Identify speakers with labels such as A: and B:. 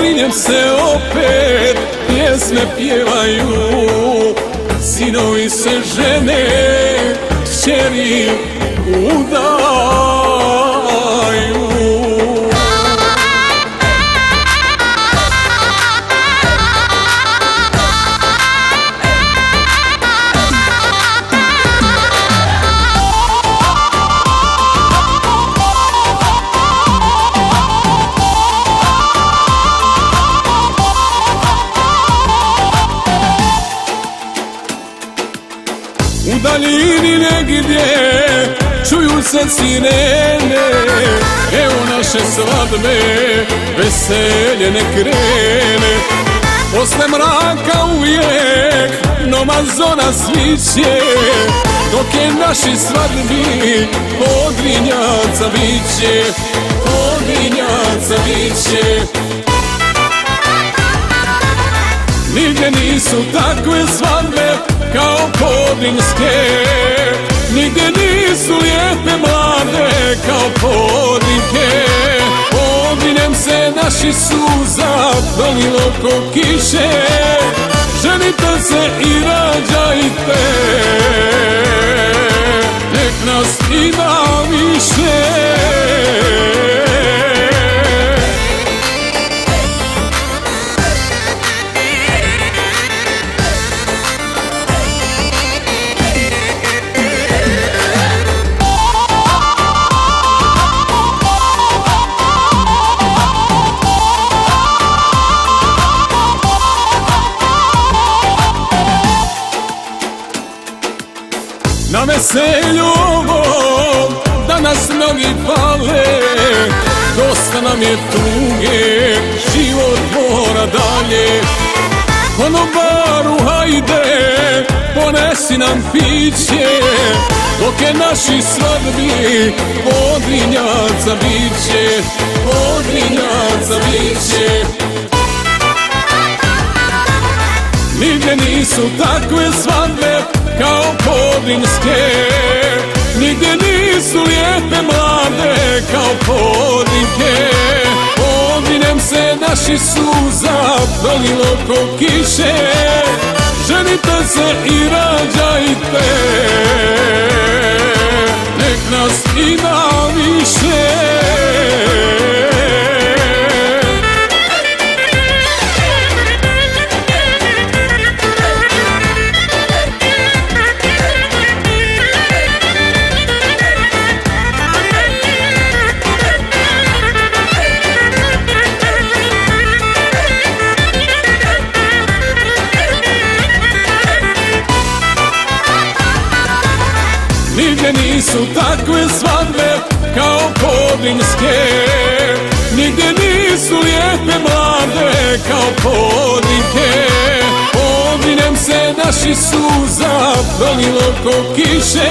A: Podrinjem se opet pjesme pjevaju. Sinovi se žene, kćeri udaju U daljini negdje čuju se sirene. Evo naše svadbe, veselje ne krene. Posle mraka uvijek nova zona sviće Dok je naši svadbi podrinjaca biće Podrinjaca biće nisu takve svadbe kao podrinjske Nigdje nisu lijepe mlade kao podrinke. Podrinjem se naši suza prolilo ko kiše. Ženite se i rađajte Na veselju ovom danas mnogi pale Dosta nam je tuge, život mora dalje. Konobaru hajde, ponesi nam piće. Dok je naši svadbi, podrinjaca biće Podrinjaca biće. Nigdje nisu takve svadbe kao podrinjske Nigdje nisu lijepe mlade kao podrinke Podrinjem se naši suza prolilo ko kiše. Ženite se i rađajte nisu takve svadbe kao podrinjske. Nigdje nisu lijepe mlade kao podrinke Podrinjem se naši suza prolilo ko kiše